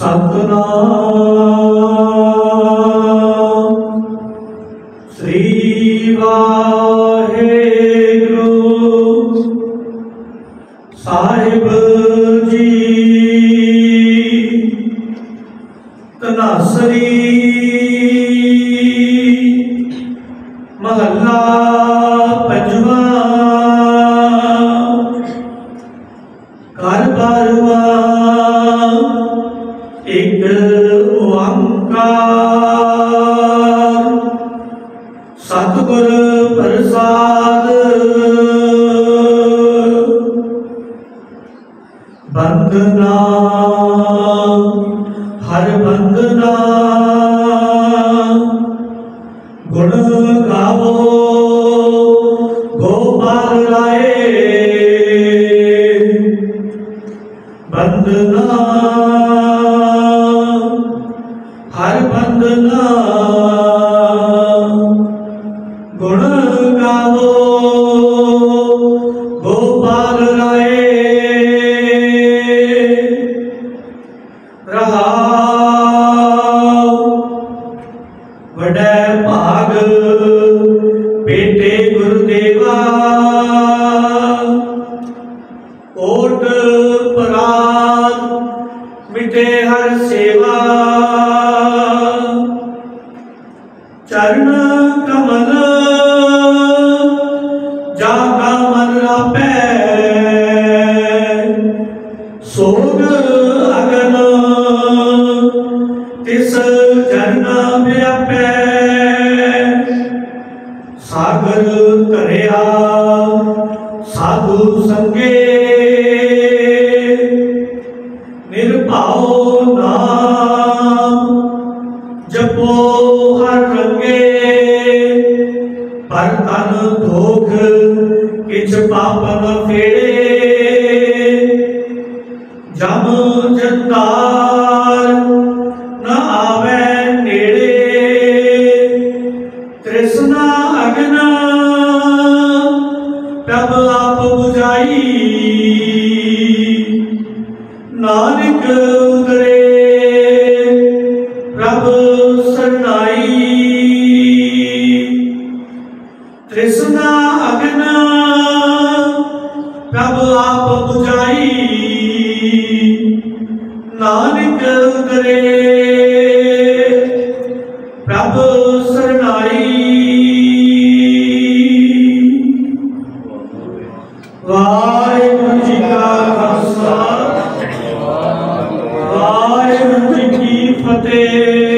ਸਤਨਾਮ। ਸ੍ਰੀ ਵਾਹਿਗੁਰੂ। ਸਾਹਿਬ ਜੀ ਤਨਾਸਰੀ ਮਹੱਲਾ ਪੰਜਵਾਂ। ਘਰ ਬਾਰਵਾ। ਇੱਕ ਓੰਕਾਰ ਸਤਿਗੁਰ ਪ੍ਰਸਾਦ। ਬੰਦਨਾ ਹਰ ਬੰਦਨਾ ਗੁਣ ਗਾਵੋ। ਗੁਣ ਗਾਵੋ ਗੋਪਾਲ ਰਾਏ। ਰਹਾਉ ਵਡੈ ਭਾਗ ਬੇਟੇ ਗੁਰਦੇਵਾ ਓਟ ਪਰ ਤਨ ਧੋਖ ਕਿਛ ਪਾਪ ਨ ਫੇੜੇ। ਤਾਰ ਜੰਤਾਰ ਆਵੇ ਨੇੜੇ। ਤ੍ਰਿਸ਼ਨਾ ਅਗਨ, ਪ੍ਰਭ ਆਪ 부ਝਾਈ ਨਾਨਕ ਉਦਰੇ, ਪ੍ਰਭ ਸਰਨਾਈ ਤ੍ਰਿਸ਼ਨਾ ਅਗਨ, ਪ੍ਰਭ ਆਪ 부ਝਾਈ ਨਾਨਕ ਉਦਰੇ ਪ੍ਰਭ ਸਰਨਾਈ। ਵਾਹਿਗੁਰੂ ਜੀ ਕਾ ਖਾਲਸਾ। ਵਾਹਿਗੁਰੂ ਜੀ ਕੀ ਫਤਿਹ।